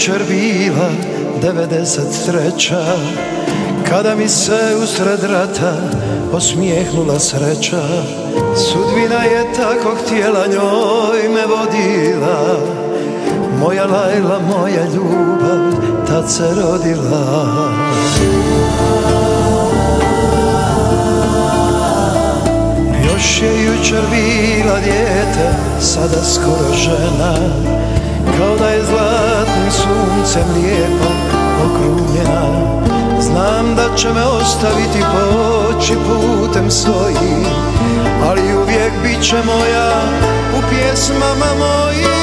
93. Kada mi se usred rata osmijehnula sreća Sudbina je tako htjela njoj me vodila. Moja Lajla, moja ljubav, tad se rodila. Još je jučer bila dijete, sada skoro žena suncem lijepa okrunjena. Znam da će me ostaviti poći putem svojim Ali uvijek bit će moja u pjesmama mojim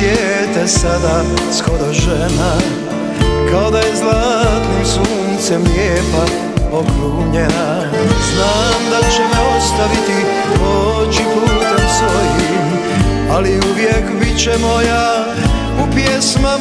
dijete, sada skoro žena. Kao da je zlatnim suncem lijepa okrunjena. Znam da će me ostaviti poći putem svojim Ali uvijek bit će moja u pjesmama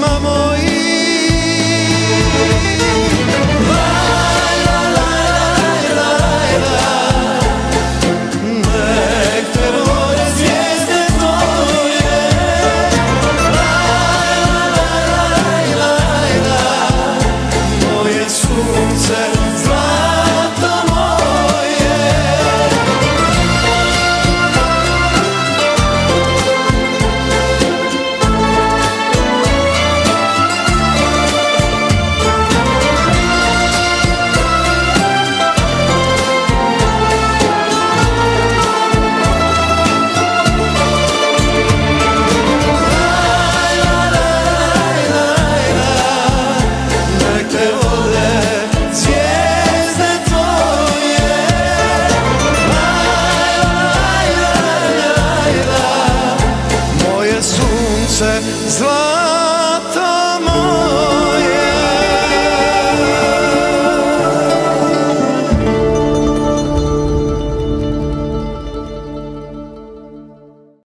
se zlá.